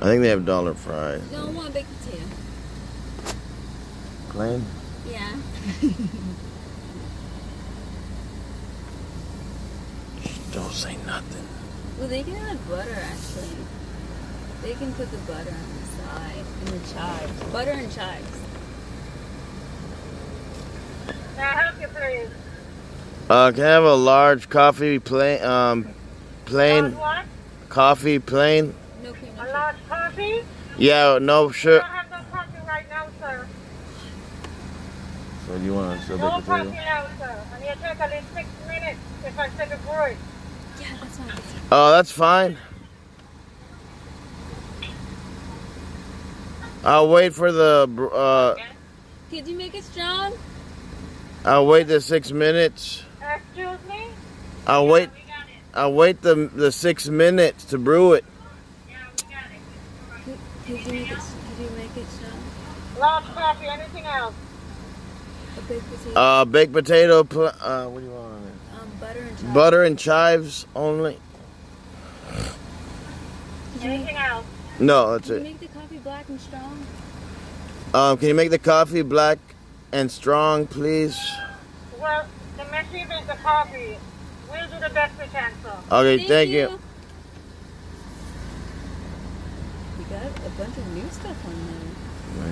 I think they have dollar fries. No, I want a baked potato. Plain? Yeah. Don't say nothing. Well, they can add butter actually. They can put the butter on the side and the chives. Butter and chives. May I help you, please? Uh, can I have a large coffee plain? Um, plain coffee plain? No cream. A large coffee? Yeah, no I sure. don't have no coffee right now, sir. So do you want to No coffee now, sir. And it take at least six minutes if I take a break. Yeah, that's fine. That's fine. Oh, that's fine. I'll wait for the. br- Uh, Could you make it strong? I'll wait the six minutes. Excuse me? I'll wait. We got it. I'll wait the the six minutes to brew it. Yeah, we got it. Could, could you make it? Could you make it strong? Large coffee, anything else? A baked potato. Uh, baked potato. Pl- uh, what do you want on it? um, butter and chives. Butter and chives only. Could you, make, Anything else? No, that's could you it. make the coffee black and strong? Um, can you make the coffee black and strong, please? Well, the machine makes the coffee. We'll do the best we can, sir. Okay, thank, you. We got a bunch of new stuff on there.